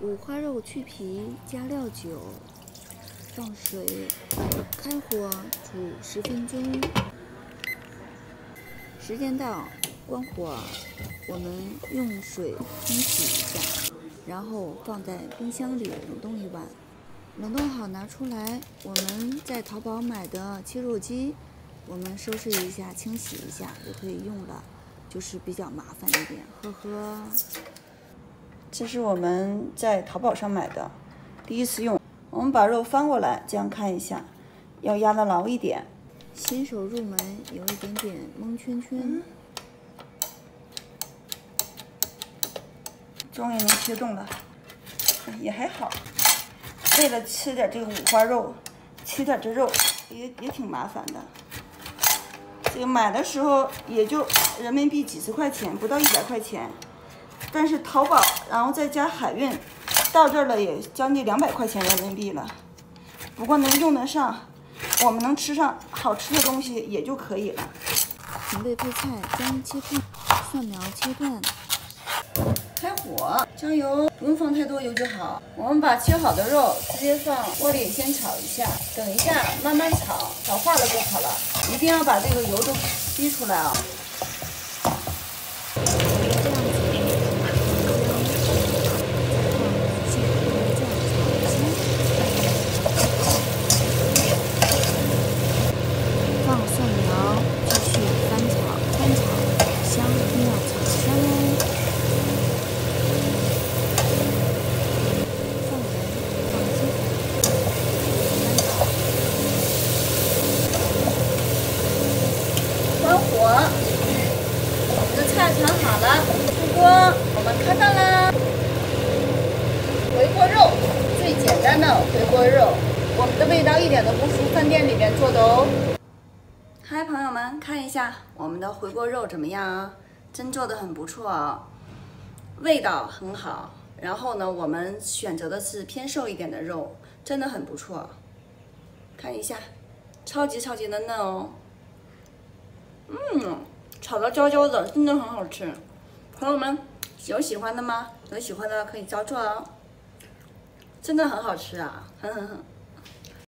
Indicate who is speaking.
Speaker 1: 五花肉去皮，加料酒，放水，开火煮十分钟。时间到，关火，我们用水冲洗一下，然后放在冰箱里冷冻一晚。冷冻好拿出来，我们在淘宝买的切肉机，我们收拾一下，清洗一下就可以用了，就是比较麻烦一点，呵呵。
Speaker 2: 这是我们在淘宝上买的，第一次用。我们把肉翻过来，这样看一下，要压得牢一点。
Speaker 1: 新手入门有一点点蒙圈圈，
Speaker 2: 终于能切动了，也还好。为了吃点这个五花肉，切点这肉也也挺麻烦的。这个买的时候也就人民币几十块钱，不到一百块钱。但是淘宝，然后再加海运，到这儿了也将近两百块钱人民币了。不过能用得上，我们能吃上好吃的东西也就可以了。
Speaker 1: 准备配菜：姜切片，蒜苗切断。
Speaker 2: 开火，加油不用放太多油就好。我们把切好的肉直接放锅里先炒一下，等一下慢慢炒，炒化了就好了。一定要把这个油都逼出来啊！好了，出锅，我们看到了回锅肉，最简单的回锅肉，我们的味道一点都不输饭店里面做的哦。嗨，朋友们，看一下我们的回锅肉怎么样啊？真做的很不错啊，味道很好。然后呢，我们选择的是偏瘦一点的肉，真的很不错。看一下，超级超级的嫩哦。嗯。炒的焦焦的，真的很好吃。朋友们有喜欢的吗？有喜欢的可以交错哦，真的很好吃啊，哼哼哼。